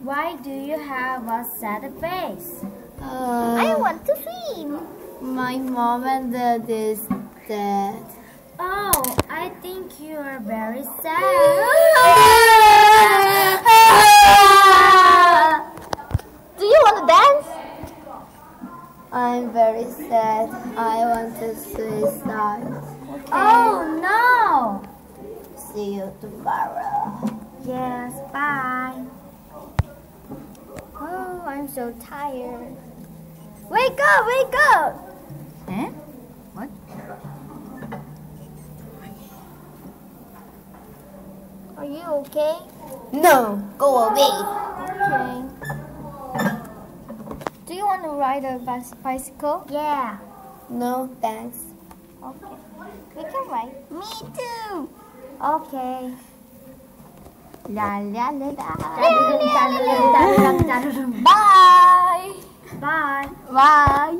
Why do you have a sad face? Uh, I want to swim. My mom and dad is dead. Oh, I think you are very sad. Do you want to dance? I'm very sad. I want to suicide. Oh no! See you tomorrow. Yes, bye. Oh, I'm so tired. Wake up, wake up. Eh? What? Are you okay? No, go away. Okay. Do you want to ride a bicycle? Yeah. No, thanks. Okay. We can ride. Me too. Okay. La la la la. Bye. Bye. Bye.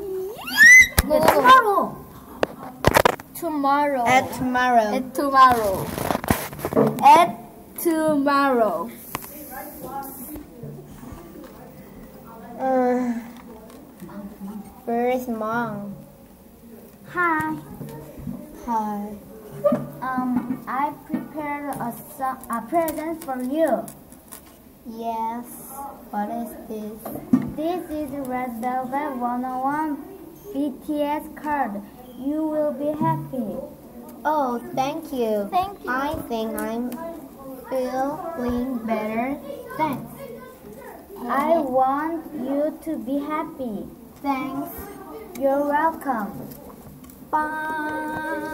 No, tomorrow. Tomorrow. At tomorrow. At tomorrow. At tomorrow. Uh, where is mom? Hi. Hi. Um, I prepared a a present for you. Yes. What is this? This is Red Velvet 101 BTS card. You will be happy. Oh, thank you. Thank you. I think I'm feeling better. Thanks. I want you to be happy. Thanks. You're welcome. Bye.